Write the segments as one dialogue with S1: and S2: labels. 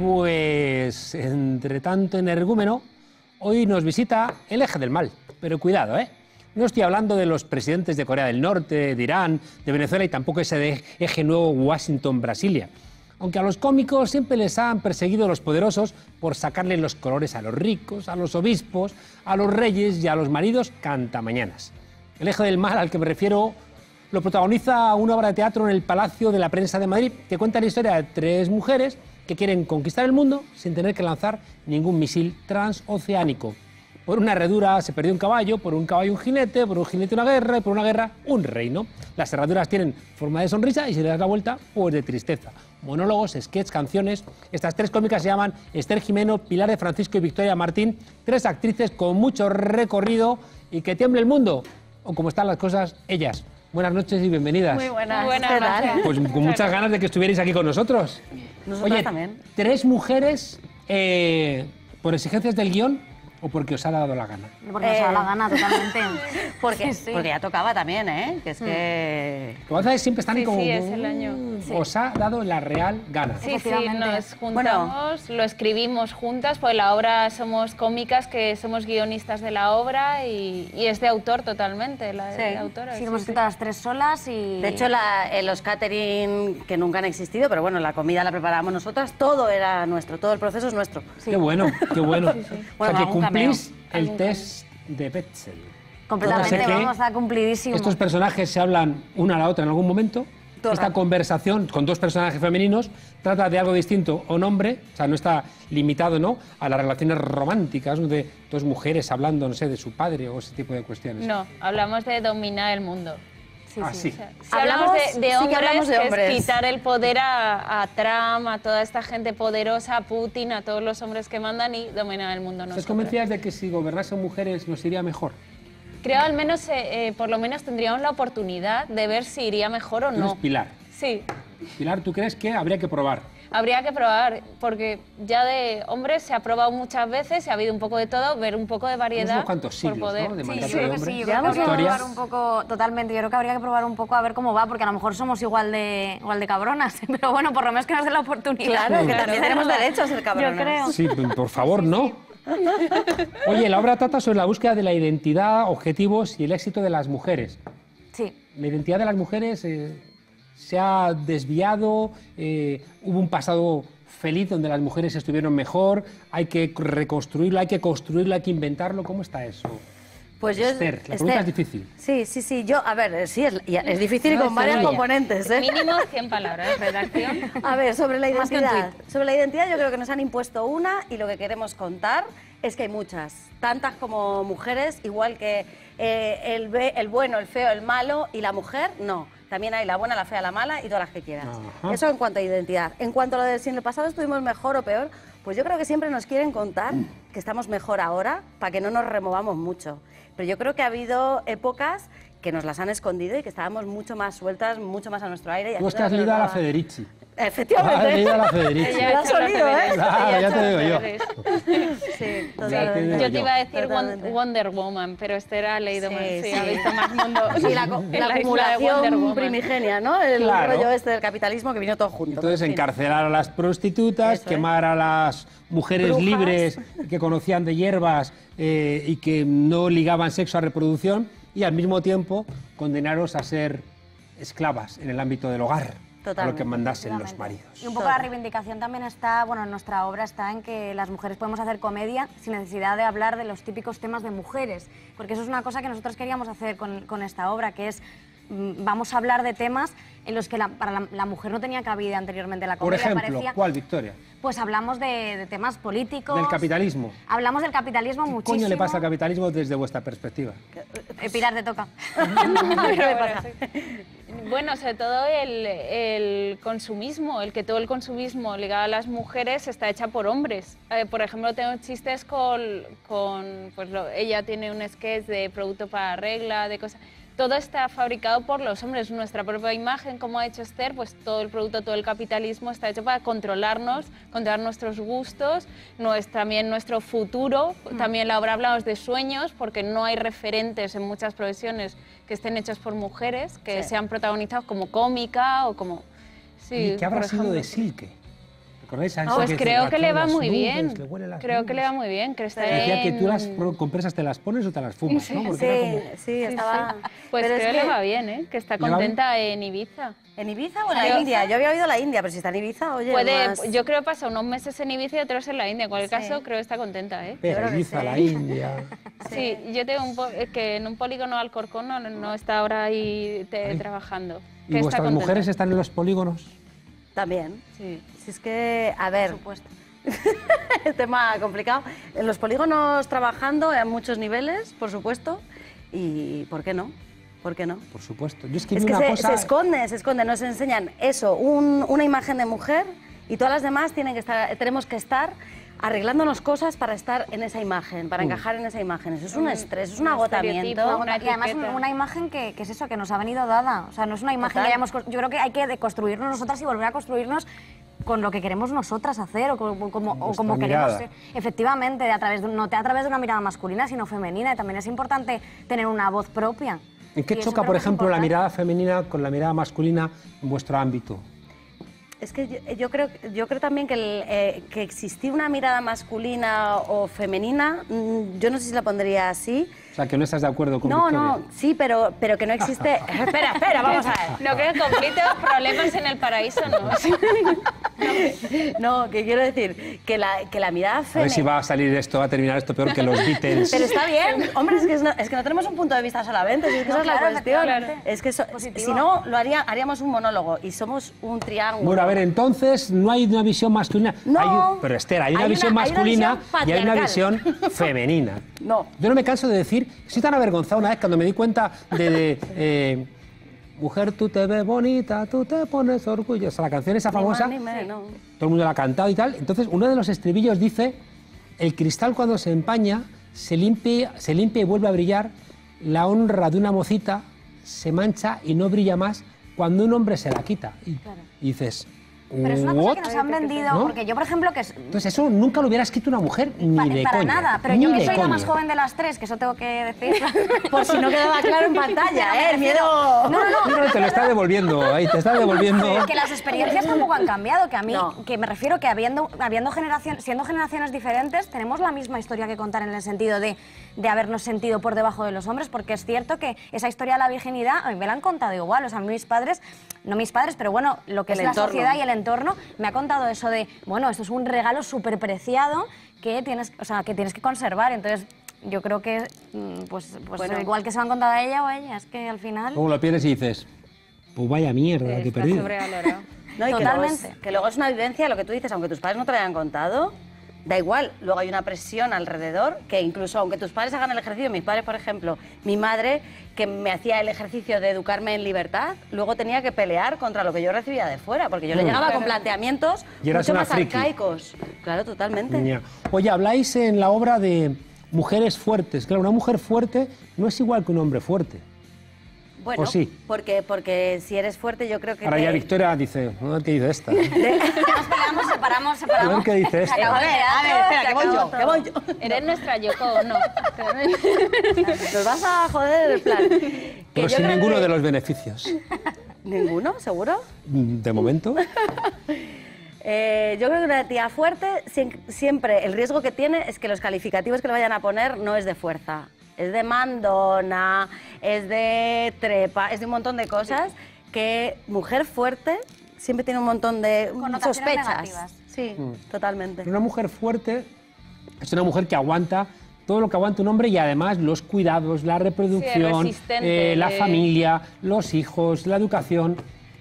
S1: Pues entre tanto energúmeno, hoy nos visita el eje del mal. Pero cuidado, ¿eh? No estoy hablando de los presidentes de Corea del Norte, de Irán, de Venezuela y tampoco ese de eje nuevo Washington-Brasilia. Aunque a los cómicos siempre les han perseguido los poderosos por sacarle los colores a los ricos, a los obispos, a los reyes y a los maridos cantamañanas. El eje del mal al que me refiero lo protagoniza una obra de teatro en el Palacio de la Prensa de Madrid que cuenta la historia de tres mujeres que quieren conquistar el mundo sin tener que lanzar ningún misil transoceánico. Por una herradura se perdió un caballo, por un caballo un jinete, por un jinete una guerra y por una guerra un reino. Las herraduras tienen forma de sonrisa y si le das la vuelta, pues de tristeza. Monólogos, sketches, canciones. Estas tres cómicas se llaman Esther Jimeno, Pilar de Francisco y Victoria Martín, tres actrices con mucho recorrido y que tiemble el mundo, o como están las cosas, ellas. Buenas noches y bienvenidas.
S2: Muy buenas.
S3: Buenas gracias.
S1: Pues con muchas ganas de que estuvierais aquí con nosotros.
S2: Nosotros
S1: Oye,
S2: también.
S1: tres mujeres eh, por exigencias del guion o porque os ha dado la gana.
S3: Porque nos da
S2: Eh.
S3: la gana totalmente.
S2: Porque,
S3: Sí, sí.
S2: porque ya tocaba también, ¿eh? Que es que...
S1: Lo que pasa es que siempre están
S4: Sí,
S1: como...
S4: sí, es el año.
S1: "Mm, Os ha dado la real gana.
S4: Sí, sí, nos juntamos, lo escribimos juntas, pues la obra somos cómicas, que somos guionistas de la obra y, y es de autor totalmente, la,
S2: Sí.
S4: la autora.
S3: Sí, hemos
S4: sí.
S3: escrito las tres solas y...
S2: De hecho, la- eh, los catering que nunca han existido, pero bueno, la comida la preparábamos nosotras, todo era nuestro, todo el proceso es nuestro.
S1: Qué bueno, qué bueno. O
S2: Bueno,
S1: sea, que cumplís el test de Betzel.
S3: completamente,
S1: No sé qué,
S3: vamos a cumplidísimo.
S1: Estos personajes se hablan una a la otra en algún momento.
S2: Todo el
S1: Esta
S2: rato.
S1: conversación con dos personajes femeninos trata de algo distinto o nombre, o sea, no está limitado ¿no? a las relaciones románticas ¿no? de dos mujeres hablando, no sé, de su padre o ese tipo de cuestiones.
S4: No, hablamos de dominar el mundo.
S3: Sí,
S1: Ah,
S3: sí.
S1: sí.
S4: Si
S2: Hablamos-
S4: de, hombres,
S2: hablamos de
S4: que
S2: hombres.
S4: es quitar el poder a, a Trump, a toda esta gente poderosa, a Putin, a todos los hombres que mandan y dominar el mundo.
S1: ¿Estás convencidas de que si gobernasen mujeres nos iría mejor?
S4: Creo al menos, eh, eh, por lo menos tendríamos la oportunidad de ver si iría mejor o no.
S1: Pilar.
S4: Sí,
S1: Pilar, ¿tú crees que habría que probar?
S4: Habría que probar, porque ya de hombres se ha probado muchas veces, y ha habido un poco de todo, ver un poco de variedad.
S1: unos cuantos
S4: por
S1: siglos,
S4: poder.
S1: ¿no? de
S3: Sí, yo
S1: de
S3: creo que sí, yo creo que habría que probar un poco, totalmente, yo creo que habría que probar un poco a ver cómo va, porque a lo mejor somos igual de, igual de cabronas, pero bueno, por lo menos que nos den la oportunidad.
S2: Claro, que también tenemos derecho a ser cabronas.
S3: Yo creo.
S1: Sí, por favor, no. Oye, la obra trata sobre la búsqueda de la identidad, objetivos y el éxito de las mujeres.
S3: Sí.
S1: La identidad de las mujeres eh, se ha desviado, eh, hubo un pasado feliz donde las mujeres estuvieron mejor, hay que reconstruirlo, hay que construirlo, hay que inventarlo. ¿Cómo está eso?
S2: Pues yo,
S1: Esther, la pregunta es difícil.
S2: Sí, sí, sí. Yo, a ver, sí, es, es difícil y
S1: No,
S2: con varias componentes, ¿eh?
S4: Mínimo 100 palabras, redacción.
S2: A ver, sobre la identidad. Sobre la identidad yo creo que nos han impuesto una y lo que queremos contar es que hay muchas, tantas como mujeres, igual que eh, el, el bueno, el feo, el malo y la mujer, no. También hay la buena, la fea, la mala y todas las que quieras.
S1: Ajá.
S2: Eso en cuanto a identidad. En cuanto a lo de si en el pasado estuvimos mejor o peor, pues yo creo que siempre nos quieren contar que estamos mejor ahora para que no nos removamos mucho. Pero yo creo que ha habido épocas que nos las han escondido y que estábamos mucho más sueltas, mucho más a nuestro aire. y
S1: Tú es que has leído a la. Federici.
S2: Efectivamente.
S1: Has leído a la Federici.
S4: Ha
S2: has olido, ¿eh?
S1: Claro, ya te digo yo.
S2: Sí, totalmente.
S1: te
S4: Yo te iba a decir
S2: Totalmente.
S4: Wonder Woman, pero Esther ha leído
S2: Sí,
S4: más, sí,
S2: sí.
S4: ha visto más mundo.
S2: Y la, la
S4: Wonder
S2: acumulación
S4: Woman.
S2: primigenia, ¿no? El
S1: Claro.
S2: rollo este del capitalismo que vino todo junto.
S1: Entonces,
S2: En
S1: encarcelar a las prostitutas,
S2: Eso es.
S1: quemar a las mujeres
S2: Brujas.
S1: libres que conocían de hierbas eh, y que no ligaban sexo a reproducción, y al mismo tiempo condenaros a ser esclavas en el ámbito del hogar, a lo
S2: Totalmente,
S1: que mandasen los maridos.
S3: Y un poco la reivindicación también está, bueno, en nuestra obra está en que las mujeres podemos hacer comedia sin necesidad de hablar de los típicos temas de mujeres, porque eso es una cosa que nosotros queríamos hacer con, con esta obra, que es vamos a hablar de temas en los que la- para la, la mujer no tenía cabida anteriormente la
S1: Por
S3: comedia.
S1: ejemplo,
S3: parecía-
S1: ¿cuál, Victoria?
S3: Pues hablamos de, de temas políticos.
S1: Del capitalismo.
S3: Hablamos del capitalismo
S1: ¿Qué
S3: muchísimo.
S1: coño le pasa al capitalismo desde vuestra perspectiva?
S3: Eh, Pilar, te toca.
S4: Bueno, sobre todo el, el consumismo, el que todo el consumismo ligado a las mujeres está hecha por hombres. Eh, por ejemplo, tengo chistes con, con pues lo- ella tiene un sketch de producto para regla, de cosas. Todo está fabricado por los hombres. Nuestra propia imagen, como ha hecho Esther, pues todo el producto, todo el capitalismo está hecho para controlarnos, controlar nuestros gustos, también nuestro futuro. También la obra hablamos de sueños, porque no hay referentes en muchas profesiones que estén hechos por mujeres, que
S2: Sí.
S4: sean protagonizados como cómica o como... Sí,
S1: ¿Y qué habrá sido de. Silke? Esa, esa
S4: Pues
S1: que
S4: creo que le
S1: "Raquel,
S4: va muy
S1: nubes,
S4: bien.
S1: que huele las
S4: Creo que le va
S1: nubes".
S4: muy bien. Que está
S1: Decía que tú las
S4: en-
S1: compresas, ¿te las pones o te las fumas? ¿no? Porque era como-
S2: Sí, sí, estaba...
S4: Pues
S2: pero es
S4: creo que
S2: que-
S4: le va bien, ¿eh? Que está contenta en Ibiza.
S2: ¿En Ibiza o en la
S4: Yo-
S2: India? Yo había oído la India, pero si está en Ibiza, oye,
S4: Puede,
S2: más-
S4: yo creo que pasa unos meses en Ibiza y otros en la India. En cualquier
S2: Sí.
S4: caso, creo que está contenta, ¿eh?
S1: Pero Ibiza,
S2: sí.
S1: la India.
S4: Sí, yo tengo un po- eh, que en un polígono Alcorcón no, no está ahora ahí te-
S1: Ay.
S4: trabajando.
S1: ¿Y vuestras mujeres están en los polígonos?
S2: También.
S4: Sí.
S2: Si es que, a ver,
S3: Por supuesto.
S2: tema complicado. En los polígonos trabajando a muchos niveles, por supuesto, y ¿por qué no? ¿Por qué no?
S1: Por supuesto. Yo es que
S2: Es que
S1: una
S2: se,
S1: cosa...
S2: se esconde, se esconde, nos enseñan eso, un- una imagen de mujer y todas las demás tienen que estar, tenemos que estar arreglándonos cosas para estar en esa imagen, para encajar en esa imagen. Eso es un estrés, es un,
S4: un
S2: agotamiento.
S4: una
S3: y además una imagen que, que es eso, que nos ha venido dada. O sea, no es una imagen
S2: Total.
S3: que hayamos... Yo creo que hay que deconstruirnos nosotras y volver a construirnos con lo que queremos nosotras hacer o como, como, o como queremos ser. Efectivamente, a través de, no a través de una mirada masculina, sino femenina. Y también es importante tener una voz propia.
S1: ¿En qué choca, por ejemplo, la mirada femenina con la mirada masculina en vuestro ámbito?
S2: Es que yo, creo, yo creo también que, el, eh, que existir una mirada masculina o femenina, mm, yo no sé si la pondría así.
S1: O sea, que no estás de acuerdo con
S2: No,
S1: Victoria.
S2: no, sí, pero, pero que no existe... espera, espera, vamos a ver.
S4: No que conflictos, problemas en el paraíso, ¿no?
S2: No, que quiero decir que la, que la mirada
S1: A ver si
S2: femenina...
S1: va a salir esto, va a terminar esto peor que los Beatles.
S2: Pero está bien, hombre, es que, es no, es que no tenemos un punto de vista solamente, es que
S3: No,
S2: esa es
S3: claro,
S2: la cuestión.
S3: efectivamente.
S2: Es que si no, lo haría, haríamos un monólogo y somos un triángulo.
S1: Bueno, a ver, entonces no hay una visión masculina.
S2: No.
S1: Hay pero Esther, hay una
S2: Hay
S1: visión
S2: una- hay una
S1: masculina
S2: visión
S1: y hay una visión femenina.
S2: No.
S1: Yo no me canso de decir, estoy tan avergonzado una vez cuando me di cuenta de, de, eh, Mujer, tú te ves bonita, tú te pones orgullosa. La canción esa
S2: Ni
S1: famosa,
S2: más ni no.
S1: todo el mundo la ha cantado y tal. Entonces, uno de los estribillos dice, el cristal cuando se empaña, se limpia, se limpia y vuelve a brillar, la honra de una mocita se mancha y no brilla más cuando un hombre se la quita. Y, y dices,
S3: Pero es una cosa que nos han vendido,
S1: ¿No?
S3: porque yo, por ejemplo, que es,
S1: Entonces, eso nunca lo hubiera escrito una mujer ni
S3: Pa-
S1: de
S3: para
S1: coña.
S3: nada, pero yo que soy la más joven de las tres, que eso tengo que decir.
S2: Por si no quedaba claro en pantalla, ¿eh? El miedo...
S3: No, no, no.
S1: Te lo está devolviendo, ahí te está devolviendo.
S3: que las experiencias tampoco han cambiado, que a mí,
S2: No.
S3: que me refiero que habiendo, habiendo generación, siendo generaciones diferentes, tenemos la misma historia que contar en el sentido de, de habernos sentido por debajo de los hombres, porque es cierto que esa historia de la virginidad a mí me la han contado igual, o sea, mis padres, no mis padres, pero bueno, lo que
S2: El
S3: es la sociedad y el entorno, me ha contado eso de, bueno, esto es un regalo súper preciado que tienes, o sea, que tienes que conservar, entonces... Yo creo que, mm, pues, pues
S2: Bueno.
S3: igual que se lo han contado a ella o a ella, es que al final...
S1: Luego lo pierdes y dices, pues vaya mierda que he
S4: Está
S1: perdido.
S4: sobrevalorado.
S2: No, y que luego, es,
S3: Totalmente.
S2: que luego es una vivencia, lo que tú dices, aunque tus padres no te lo hayan contado, da igual. Luego hay una presión alrededor que incluso aunque tus padres hagan el ejercicio, mis padres, por ejemplo, mi madre, que me hacía el ejercicio de educarme en libertad, luego tenía que pelear contra lo que yo recibía de fuera, porque yo le
S1: Mm.
S2: llegaba con planteamientos
S1: Y
S2: mucho más
S1: friki.
S2: arcaicos. Claro, totalmente.
S1: Oye, habláis en la obra de mujeres fuertes. Claro, una mujer fuerte no es igual que un hombre fuerte.
S2: Bueno,
S1: ¿O sí?
S2: porque, porque si eres fuerte yo creo que...
S1: Ahora
S2: te-
S1: ya Victoria dice, a ver qué dice esta.
S3: Separamos,
S1: A
S3: separamos.
S1: ver qué dice esta.
S2: A ver, a ver, espera, que voy yo, que voy yo.
S4: ¿Eres nuestra Yoko o no?
S2: Nos vas a joder el plan.
S1: Pero sin ninguno
S2: que-
S1: de los beneficios.
S2: ¿Ninguno? ¿Seguro?
S1: De momento.
S2: Eh, yo creo que una tía fuerte siem- siempre el riesgo que tiene es que los calificativos que le vayan a poner no es de fuerza, es de mandona, es de trepa, es de un montón de cosas que mujer fuerte siempre tiene un montón de sospechas.
S3: negativas.
S2: Sí,
S1: Mm.
S2: totalmente.
S1: Una mujer fuerte es una mujer que aguanta todo lo que aguanta un hombre y además los cuidados, la reproducción, eh, la
S4: de-
S1: familia, los hijos, la educación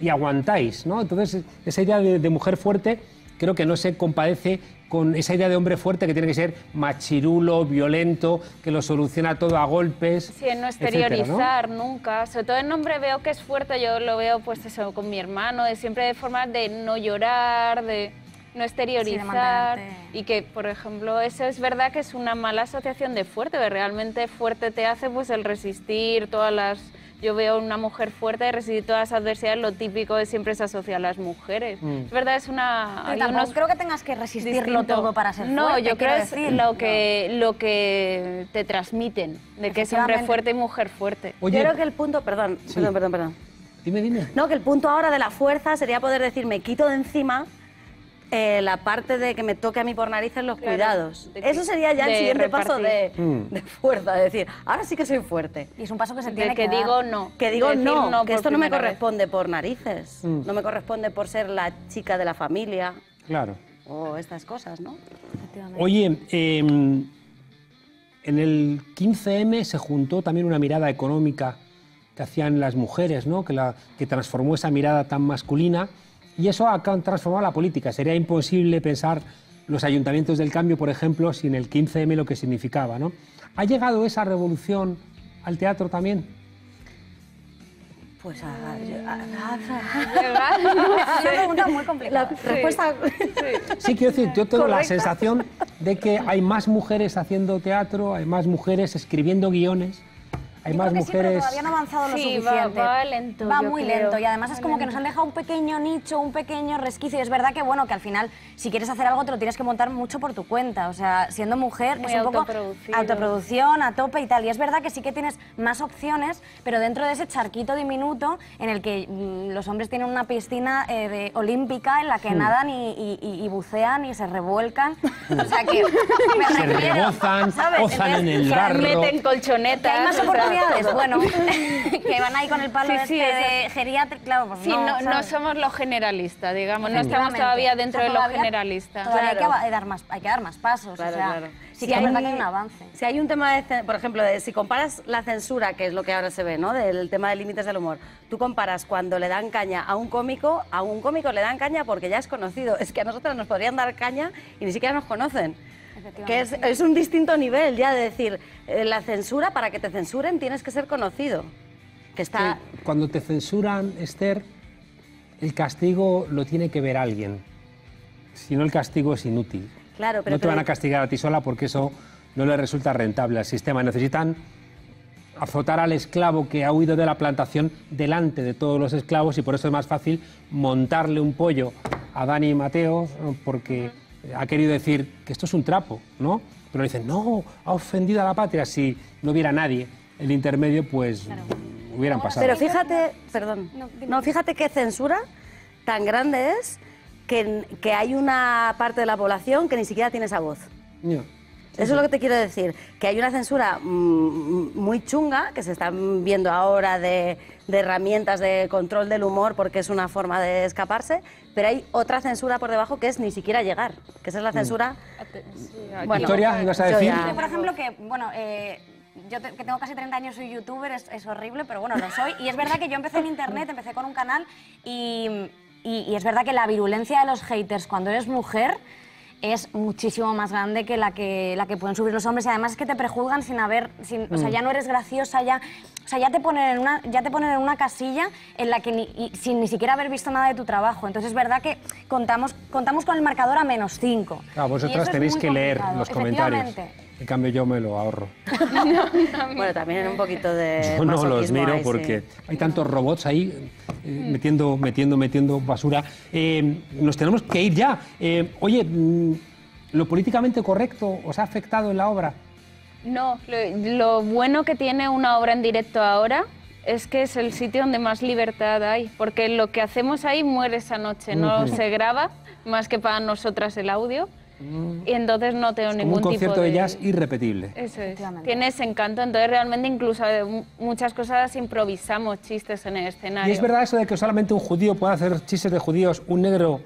S1: y aguantáis, ¿no? Entonces esa idea de, de mujer fuerte creo que no se compadece con esa idea de hombre fuerte que tiene que ser machirulo, violento, que lo soluciona todo a golpes.
S4: Sí, en no
S1: etcétera, ¿no?
S4: exteriorizar nunca. Sobre todo en hombre veo que es fuerte, yo lo veo pues eso con mi hermano, de siempre de forma de no llorar, de no exteriorizar. y que, por ejemplo, eso es verdad que es una mala asociación de fuerte, que realmente fuerte te hace pues el resistir todas las... Yo veo una mujer fuerte y resistir todas las adversidades, lo típico de siempre se asocia a las mujeres.
S1: Mm.
S4: Es verdad, es una...
S3: Pero tampoco
S4: unos-
S3: creo que tengas que resistirlo
S4: distinto.
S3: todo para ser
S4: No,
S3: fuerte.
S4: yo creo es
S3: decir.
S4: lo que, lo que te transmiten, de que es hombre fuerte y mujer fuerte.
S1: Oye,
S2: Yo creo que el punto, perdón,
S1: Sí.
S2: perdón, perdón, perdón.
S1: dime, dime.
S2: No, que el punto ahora de la fuerza sería poder decir, me quito de encima eh, la parte de que me toque a mí por narices los
S4: Claro,
S2: cuidados.
S4: de
S2: Eso sería ya el
S4: de
S2: siguiente paso de,
S1: Mm.
S2: de fuerza, de decir, ahora sí que soy fuerte.
S3: Y es un paso que se
S4: De
S3: tiene
S4: que
S3: que,
S4: digo
S3: dar.
S4: no.
S2: Que digo no,
S4: no
S2: que esto no me
S4: vez.
S2: corresponde por narices,
S1: Mm.
S2: no me corresponde por ser la chica de la familia
S1: Claro.
S2: o estas cosas, ¿no?
S1: Oye, eh, en el 15M se juntó también una mirada económica que hacían las mujeres, ¿no? que, la, que transformó esa mirada tan masculina y eso ha transformado la política. Sería imposible pensar los ayuntamientos del cambio, por ejemplo, sin el 15M lo que significaba. ¿no? ¿Ha llegado esa revolución al teatro también?
S2: Pues a- a-
S4: ¿Verdad?
S3: Es una pregunta muy
S2: la
S3: complicada.
S2: respuesta...
S1: Sí, quiero decir, yo tengo la sensación de que hay más mujeres haciendo teatro, hay más mujeres escribiendo guiones, hay
S3: Yo
S1: más
S3: creo que sí, pero
S1: mujeres...
S3: todavía no ha avanzado lo
S4: Sí, va-
S3: suficiente.
S4: va lento,
S3: Va muy
S4: creo.
S3: lento y además es como que nos han dejado un pequeño nicho, un pequeño resquicio. Y es verdad que bueno, que al final si quieres hacer algo te lo tienes que montar mucho por tu cuenta. O sea, siendo mujer
S4: Muy
S3: es un poco autoproducción a tope y tal. Y es verdad que sí que tienes más opciones, pero dentro de ese charquito diminuto en el que mm, los hombres tienen una piscina eh, de- olímpica en la que nadan y, y- y- bucean y se revuelcan. O sea que me
S1: Se
S3: refiero,
S1: rebozan,
S3: ¿sabes?
S1: en el
S4: Se
S1: barro.
S4: meten colchonetas.
S3: que hay más oportunidades, bueno, que van ahí con el palo
S4: Sí,
S3: este
S4: sí,
S3: de geriátrico, claro, pues
S4: Sí,
S3: no,
S4: no, no
S3: ¿sabes?
S4: somos los generalistas, digamos, no estamos todavía dentro
S3: O sea,
S4: de lo
S3: todavía-
S4: generalista.
S3: Todavía hay, que,
S2: Claro.
S3: dar más, hay que dar más pasos,
S2: Claro,
S3: o sea,
S2: claro.
S3: sí
S2: Si
S3: que es
S2: hay-
S3: verdad que hay un avance.
S2: Si hay un tema, de, por ejemplo, de, si comparas la censura, que es lo que ahora se ve, ¿no? Del tema de límites del humor, tú comparas cuando le dan caña a un cómico, a un cómico le dan caña porque ya es conocido. Es que a nosotras nos podrían dar caña y ni siquiera nos conocen. Que es, es un distinto nivel ya de decir, eh, la censura, para que te censuren tienes que ser conocido. Que está...
S1: cuando te censuran, Esther, el castigo lo tiene que ver alguien. Si no, el castigo es inútil.
S2: Claro, pero
S1: no te van a castigar a ti sola porque eso no le resulta rentable al sistema. Necesitan azotar al esclavo que ha huido de la plantación delante de todos los esclavos y por eso es más fácil montarle un pollo a Dani y Mateo porque ha querido decir que esto es un trapo, ¿no? Pero dicen, no, ha ofendido a la patria. Si no hubiera nadie el intermedio, pues hubieran pasado.
S2: Pero fíjate, perdón,
S3: No,
S2: fíjate qué censura tan grande es que, que hay una parte de la población que ni siquiera tiene esa voz. Eso es lo que te quiero decir, que hay una censura mm, muy chunga que se están viendo ahora de, de herramientas de control del humor porque es una forma de escaparse, pero hay otra censura por debajo que es ni siquiera llegar, que esa es la censura...
S4: Sí, aquí.
S2: Bueno,
S1: Victoria, ¿ibas a
S2: yo
S1: decir?
S2: ya-
S3: Yo, por ejemplo, que, bueno, eh, yo te- que tengo casi 30 años, soy youtuber, es, es horrible, pero bueno, lo soy. Y es verdad que yo empecé en internet, empecé con un canal y, y- y es verdad que la virulencia de los haters cuando eres mujer es muchísimo más grande que la que, la que pueden subir los hombres y además es que te prejuzgan sin haber, sin, o sea, ya no eres graciosa, ya, o sea, ya te ponen en una, ya te ponen en una casilla en la que ni, y sin ni siquiera haber visto nada de tu trabajo. Entonces es verdad que contamos, contamos con el marcador a menos 5.
S1: Claro, vosotras tenéis que leer los comentarios. En cambio, yo me lo ahorro.
S2: Bueno, también un poquito de...
S1: Yo no los miro
S2: ahí, sí.
S1: porque hay tantos robots ahí eh, metiendo, metiendo, metiendo basura. Eh, nos tenemos que ir ya. Eh, oye, mm, ¿lo políticamente correcto os ha afectado en la obra?
S4: No, lo, lo bueno que tiene una obra en directo ahora es que es el sitio donde más libertad hay, porque lo que hacemos ahí muere esa noche, no se graba más que para nosotras el audio y entonces no tengo
S1: Como
S4: ningún
S1: un concierto
S4: tipo
S1: de jazz irrepetible.
S4: Eso es. Tiene ese encanto, entonces realmente incluso mu- muchas cosas improvisamos chistes en el escenario.
S1: ¿Y es verdad eso de que solamente un judío puede hacer chistes de judíos, un negro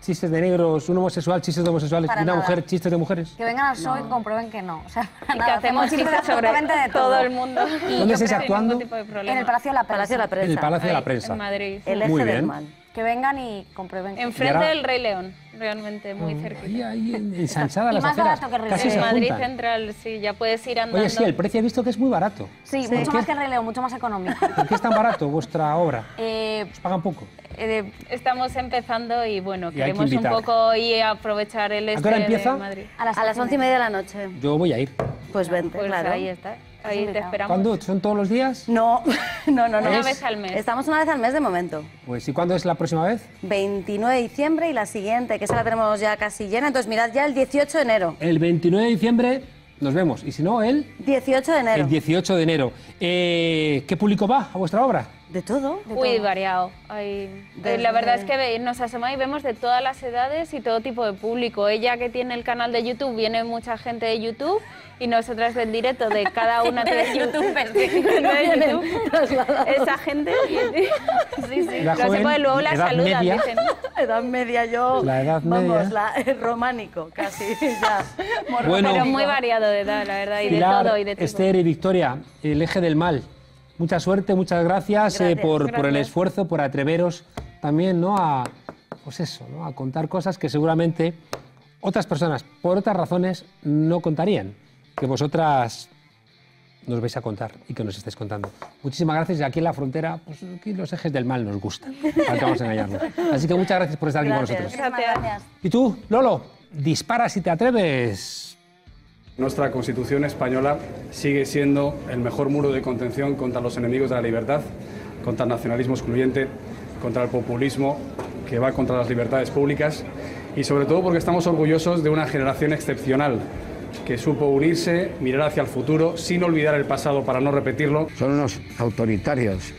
S1: chistes de negros, un homosexual chistes de homosexuales
S3: Para
S1: una
S3: nada.
S1: mujer chistes de mujeres?
S3: Que vengan al show y comprueben que no. O sea,
S4: que hacemos chistes
S3: de
S4: sobre
S3: absolutamente de
S4: todo el mundo.
S3: Y
S1: ¿Dónde estáis actuando?
S4: Ningún tipo de problema.
S3: En el Palacio de la Prensa.
S2: Palacio de la Prensa.
S1: En el Palacio de la
S4: Ahí,
S1: Prensa.
S4: En Madrid.
S2: El eje
S1: Muy
S2: del
S1: bien.
S2: mal.
S3: Que vengan y comprueben que
S4: Enfrente del Rey León, realmente, muy cerquita.
S1: Ahí, ahí en- ensanchada
S3: Y
S1: las
S3: más
S1: aceras.
S3: barato que Rey
S1: Casi se
S4: Madrid
S1: juntan.
S4: Central, sí, ya puedes ir andando.
S1: Oye, sí, el precio he visto que es muy barato.
S3: Sí,
S1: ¿Por
S3: mucho más que León, mucho más económico.
S1: ¿Por qué es tan barato vuestra obra?
S3: Eh,
S1: ¿Os pagan poco?
S3: eh,
S4: Estamos empezando y bueno,
S1: Y hay que
S4: queremos un poco y aprovechar el
S1: ¿A qué
S4: este
S1: hora
S4: de
S1: empieza?
S4: Madrid.
S3: a las,
S2: A las once y media de la noche.
S1: Yo voy a ir.
S2: Pues vente,
S4: Pues
S2: claro.
S4: ahí está, ahí te esperamos.
S1: ¿Cuándo? ¿Son todos los días?
S2: No, no, no, no.
S4: Una vez al mes.
S2: Estamos una vez al mes de momento.
S1: Pues ¿y cuándo es la próxima vez?
S2: 29 de diciembre y la siguiente, que esa la tenemos ya casi llena. Entonces mirad ya el 18 de enero.
S1: El 29 de diciembre nos vemos. Y si no, el,
S2: 18 de enero.
S1: el 18 de enero. Eh, ¿Qué público va a vuestra obra?
S2: De todo.
S4: Muy variado. Hay- eh, La verdad es que nos asoma y vemos de todas las edades y todo tipo de público. Ella que tiene el canal de YouTube, viene mucha gente de YouTube y nosotras en directo de cada una de YouTube. de YouTube. Esa gente. Sí, sí.
S1: La
S4: No se
S1: joven,
S4: puede, luego la
S1: edad
S4: saludan,
S1: media.
S4: dicen.
S2: Edad media yo.
S1: La edad
S2: vamos,
S1: media.
S2: la- románico, casi. Ya.
S1: Bueno.
S4: Pero muy variado de edad, la verdad, y de todo y de.
S1: Esther y Victoria, el eje del mal. Mucha suerte, muchas gracias, eh,
S2: Gracias,
S1: por, el esfuerzo, por atreveros también ¿no? a, pues eso, ¿no? a contar cosas que seguramente otras personas, por otras razones, no contarían, que vosotras nos vais a contar y que nos estáis contando. Muchísimas gracias y aquí en la frontera, pues aquí los ejes del mal nos gustan, para que vamos a engañarnos. Así que muchas gracias por estar aquí
S2: Gracias.
S1: con nosotros.
S3: Gracias.
S1: Y tú, Lolo, dispara si te atreves.
S5: Nuestra Constitución española sigue siendo el mejor muro de contención contra los enemigos de la libertad, contra el nacionalismo excluyente, contra el populismo que va contra las libertades públicas y sobre todo porque estamos orgullosos de una generación excepcional que supo unirse, mirar hacia el futuro sin olvidar el pasado para no repetirlo.
S6: Son unos autoritarios